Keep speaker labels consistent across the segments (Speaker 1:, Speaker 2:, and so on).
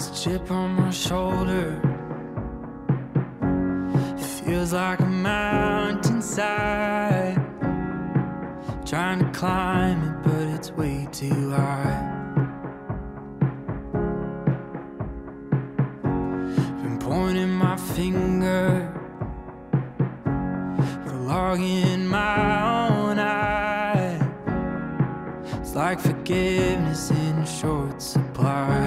Speaker 1: This chip on my shoulder it feels like a mountainside. Trying to climb it, but it's way too high. Been pointing my finger, but a log in my own eye. It's like forgiveness in short supply.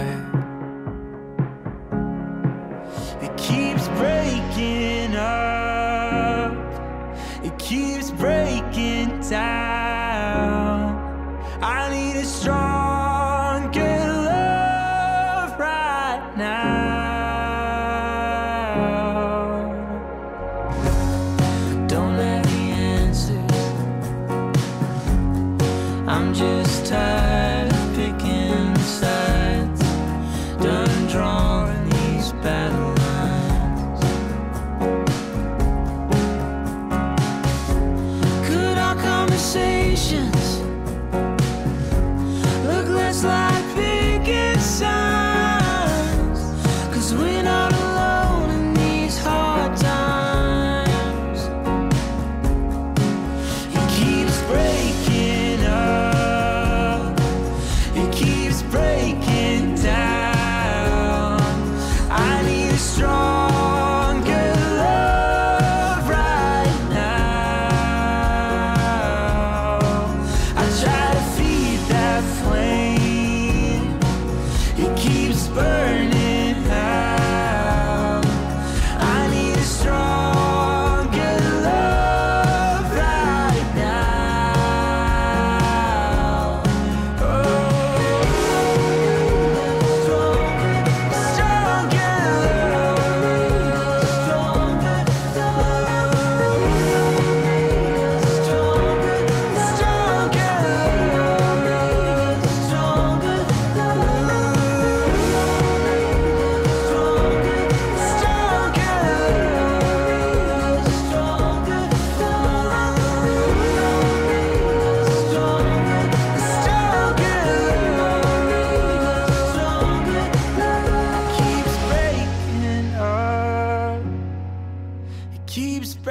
Speaker 1: Breaking down. I need a stronger love right now. Don't let the answers. I'm just tired of picking sides.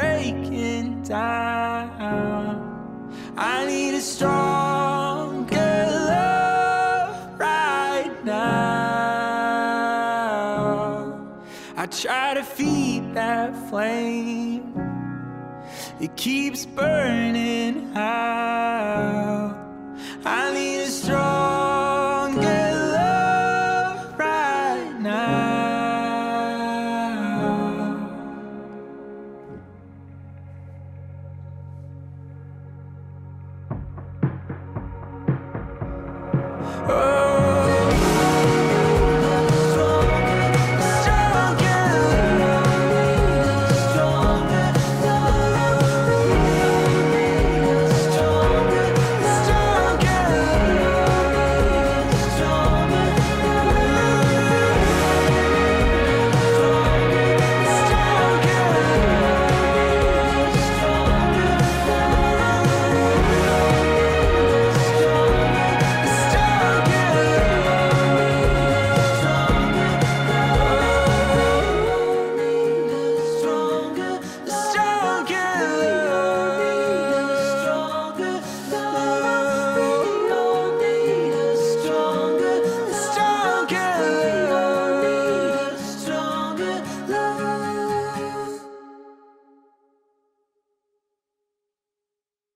Speaker 1: breaking down. I need a stronger love right now. I try to feed that flame, it keeps burning out. I need a stronger Oh.